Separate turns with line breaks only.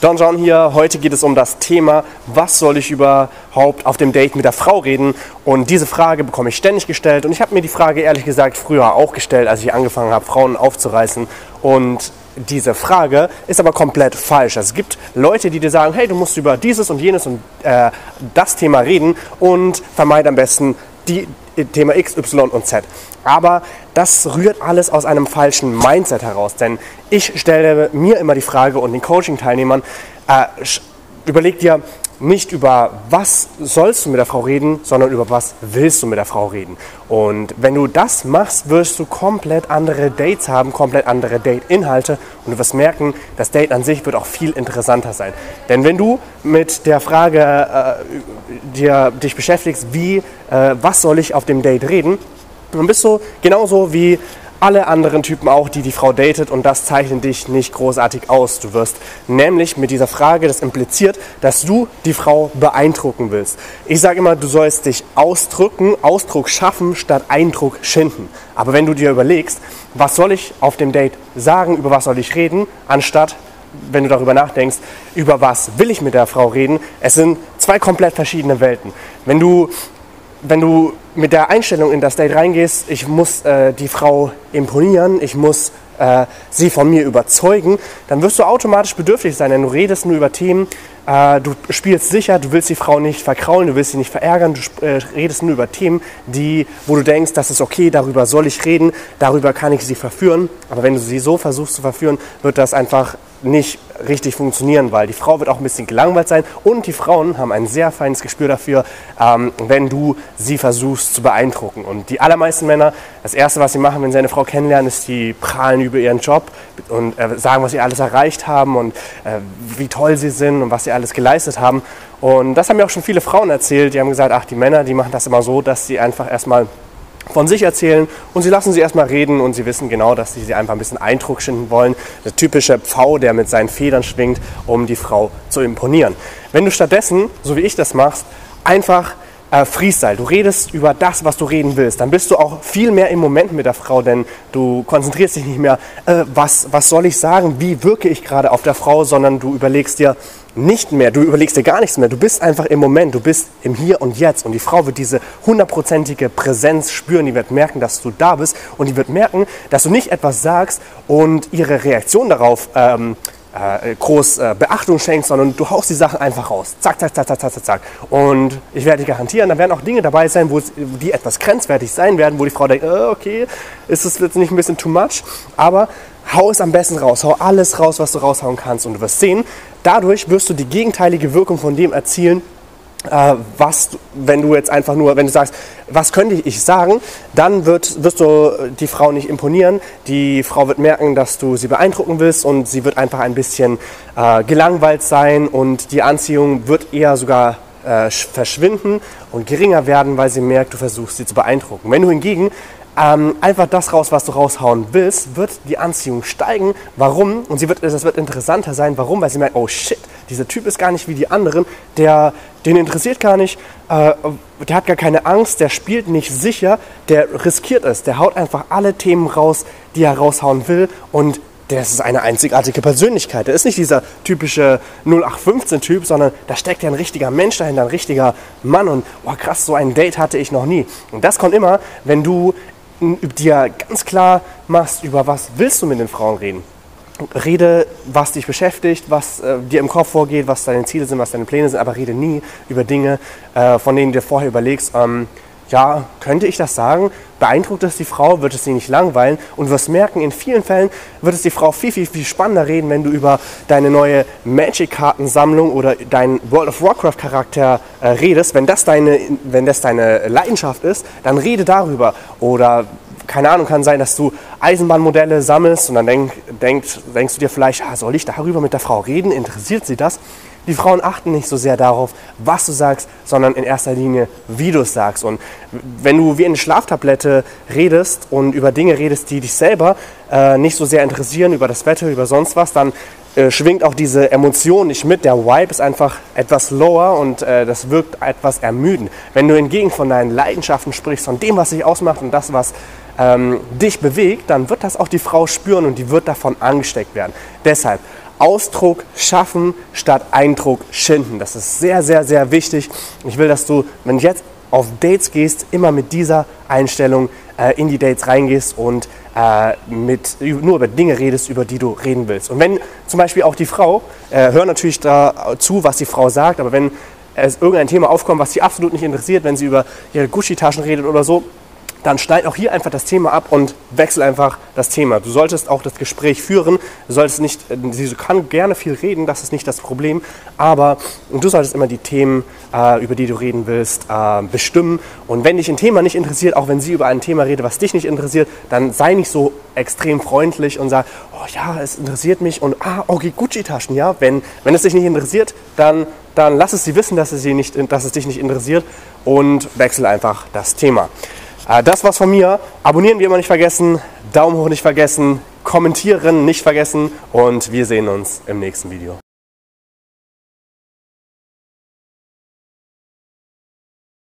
Don John hier. Heute geht es um das Thema, was soll ich überhaupt auf dem Date mit der Frau reden? Und diese Frage bekomme ich ständig gestellt. Und ich habe mir die Frage ehrlich gesagt früher auch gestellt, als ich angefangen habe, Frauen aufzureißen. Und diese Frage ist aber komplett falsch. Es gibt Leute, die dir sagen, hey, du musst über dieses und jenes und äh, das Thema reden und vermeide am besten die, Thema X, Y und Z. Aber das rührt alles aus einem falschen Mindset heraus. Denn ich stelle mir immer die Frage und den Coaching-Teilnehmern, äh, überleg dir, nicht über was sollst du mit der Frau reden, sondern über was willst du mit der Frau reden. Und wenn du das machst, wirst du komplett andere Dates haben, komplett andere Date-Inhalte und du wirst merken, das Date an sich wird auch viel interessanter sein. Denn wenn du mit der Frage äh, dir, dich beschäftigst, wie, äh, was soll ich auf dem Date reden, dann bist du genauso wie alle anderen Typen auch, die die Frau datet und das zeichnet dich nicht großartig aus. Du wirst nämlich mit dieser Frage, das impliziert, dass du die Frau beeindrucken willst. Ich sage immer, du sollst dich ausdrücken, Ausdruck schaffen statt Eindruck schinden. Aber wenn du dir überlegst, was soll ich auf dem Date sagen, über was soll ich reden, anstatt wenn du darüber nachdenkst, über was will ich mit der Frau reden, es sind zwei komplett verschiedene Welten. Wenn du wenn du mit der Einstellung in das Date reingehst, ich muss äh, die Frau imponieren, ich muss äh, sie von mir überzeugen, dann wirst du automatisch bedürftig sein, denn du redest nur über Themen, äh, du spielst sicher, du willst die Frau nicht verkraulen, du willst sie nicht verärgern, du äh, redest nur über Themen, die, wo du denkst, das ist okay, darüber soll ich reden, darüber kann ich sie verführen. Aber wenn du sie so versuchst zu verführen, wird das einfach nicht richtig funktionieren, weil die Frau wird auch ein bisschen gelangweilt sein und die Frauen haben ein sehr feines Gespür dafür, ähm, wenn du sie versuchst zu beeindrucken. Und die allermeisten Männer, das Erste, was sie machen, wenn sie eine Frau kennenlernen, ist, die prahlen über ihren Job und äh, sagen, was sie alles erreicht haben und äh, wie toll sie sind und was sie alles geleistet haben. Und das haben mir auch schon viele Frauen erzählt, die haben gesagt, ach, die Männer, die machen das immer so, dass sie einfach erstmal von sich erzählen und sie lassen sie erstmal reden und sie wissen genau, dass sie sie einfach ein bisschen Eindruck schinden wollen. Der typische Pfau, der mit seinen Federn schwingt, um die Frau zu imponieren. Wenn du stattdessen, so wie ich das machst, einfach äh, Freestyle, du redest über das, was du reden willst, dann bist du auch viel mehr im Moment mit der Frau, denn du konzentrierst dich nicht mehr, äh, was, was soll ich sagen, wie wirke ich gerade auf der Frau, sondern du überlegst dir, nicht mehr, du überlegst dir gar nichts mehr, du bist einfach im Moment, du bist im Hier und Jetzt. Und die Frau wird diese hundertprozentige Präsenz spüren, die wird merken, dass du da bist. Und die wird merken, dass du nicht etwas sagst und ihre Reaktion darauf ähm, äh, groß äh, Beachtung schenkst, sondern du haust die Sachen einfach raus. Zack, zack, zack, zack, zack, zack. Und ich werde garantieren, da werden auch Dinge dabei sein, wo die etwas grenzwertig sein werden, wo die Frau denkt, äh, okay, ist das jetzt nicht ein bisschen too much? Aber hau es am besten raus, hau alles raus, was du raushauen kannst und du wirst sehen, dadurch wirst du die gegenteilige Wirkung von dem erzielen, was, wenn du jetzt einfach nur, wenn du sagst, was könnte ich sagen, dann wird, wirst du die Frau nicht imponieren. Die Frau wird merken, dass du sie beeindrucken willst und sie wird einfach ein bisschen äh, gelangweilt sein und die Anziehung wird eher sogar äh, verschwinden und geringer werden, weil sie merkt, du versuchst sie zu beeindrucken. Wenn du hingegen ähm, einfach das raus, was du raushauen willst, wird die Anziehung steigen. Warum? Und sie wird, das wird interessanter sein. Warum? Weil sie merkt, oh shit, dieser Typ ist gar nicht wie die anderen, der, den interessiert gar nicht, äh, der hat gar keine Angst, der spielt nicht sicher, der riskiert es, der haut einfach alle Themen raus, die er raushauen will und der ist eine einzigartige Persönlichkeit. Der ist nicht dieser typische 0815-Typ, sondern da steckt ja ein richtiger Mensch dahinter, ein richtiger Mann. Und oh krass, so ein Date hatte ich noch nie. Und das kommt immer, wenn du dir ganz klar machst, über was willst du mit den Frauen reden. Rede, was dich beschäftigt, was äh, dir im Kopf vorgeht, was deine Ziele sind, was deine Pläne sind, aber rede nie über Dinge, äh, von denen du dir vorher überlegst, ähm, ja, könnte ich das sagen? Beeindruckt es die Frau, wird es sie nicht langweilen und wirst merken, in vielen Fällen wird es die Frau viel, viel, viel spannender reden, wenn du über deine neue Magic-Kartensammlung oder deinen World of Warcraft-Charakter äh, redest. Wenn das, deine, wenn das deine Leidenschaft ist, dann rede darüber. Oder keine Ahnung, kann sein, dass du Eisenbahnmodelle sammelst und dann denk, denk, denkst du dir vielleicht, ah, soll ich darüber mit der Frau reden? Interessiert sie das? Die Frauen achten nicht so sehr darauf, was du sagst, sondern in erster Linie, wie du es sagst. Und wenn du wie eine Schlaftablette redest und über Dinge redest, die dich selber äh, nicht so sehr interessieren, über das Wetter, über sonst was, dann äh, schwingt auch diese Emotion nicht mit. Der Vibe ist einfach etwas lower und äh, das wirkt etwas ermüdend. Wenn du hingegen von deinen Leidenschaften sprichst, von dem, was dich ausmacht und das, was ähm, dich bewegt, dann wird das auch die Frau spüren und die wird davon angesteckt werden. Deshalb Ausdruck schaffen statt Eindruck schinden. Das ist sehr, sehr, sehr wichtig. Ich will, dass du, wenn du jetzt auf Dates gehst, immer mit dieser Einstellung äh, in die Dates reingehst und äh, mit, nur über Dinge redest, über die du reden willst. Und wenn zum Beispiel auch die Frau, äh, hör natürlich dazu, was die Frau sagt, aber wenn es irgendein Thema aufkommt, was sie absolut nicht interessiert, wenn sie über ihre Gucci-Taschen redet oder so, dann schneid auch hier einfach das Thema ab und wechsel einfach das Thema. Du solltest auch das Gespräch führen. Solltest nicht, sie kann gerne viel reden, das ist nicht das Problem, aber du solltest immer die Themen, äh, über die du reden willst, äh, bestimmen. Und wenn dich ein Thema nicht interessiert, auch wenn sie über ein Thema redet, was dich nicht interessiert, dann sei nicht so extrem freundlich und sag, oh ja, es interessiert mich und ah, okay, Gucci-Taschen, ja. Wenn, wenn es dich nicht interessiert, dann, dann lass es sie wissen, dass es, sie nicht, dass es dich nicht interessiert und wechsel einfach das Thema. Äh, das war's von mir. Abonnieren wie immer nicht vergessen, Daumen hoch nicht vergessen, kommentieren nicht vergessen und wir sehen uns im nächsten Video.